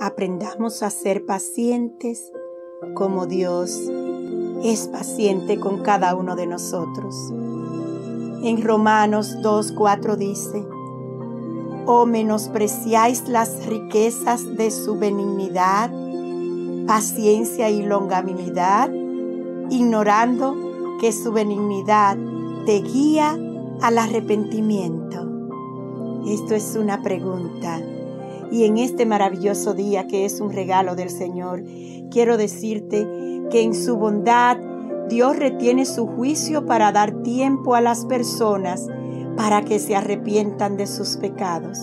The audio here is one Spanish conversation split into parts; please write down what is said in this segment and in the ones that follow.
aprendamos a ser pacientes como Dios es paciente con cada uno de nosotros. En Romanos 2.4 dice, o menospreciáis las riquezas de su benignidad, paciencia y longanimidad, ignorando que su benignidad te guía al arrepentimiento. Esto es una pregunta. Y en este maravilloso día que es un regalo del Señor, quiero decirte que en su bondad Dios retiene su juicio para dar tiempo a las personas para que se arrepientan de sus pecados.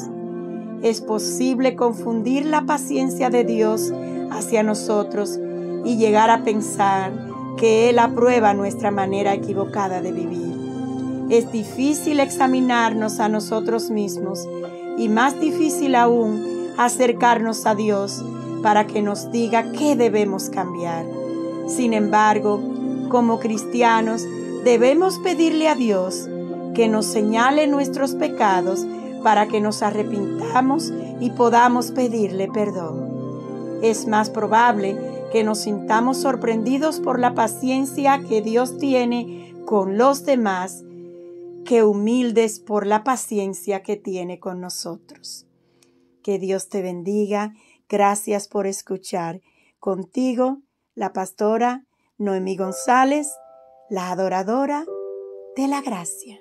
Es posible confundir la paciencia de Dios hacia nosotros y llegar a pensar que Él aprueba nuestra manera equivocada de vivir. Es difícil examinarnos a nosotros mismos y más difícil aún acercarnos a Dios para que nos diga qué debemos cambiar. Sin embargo, como cristianos, debemos pedirle a Dios que nos señale nuestros pecados para que nos arrepintamos y podamos pedirle perdón. Es más probable que nos sintamos sorprendidos por la paciencia que Dios tiene con los demás que humildes por la paciencia que tiene con nosotros. Que Dios te bendiga. Gracias por escuchar. Contigo, la pastora Noemí González, la adoradora de la gracia.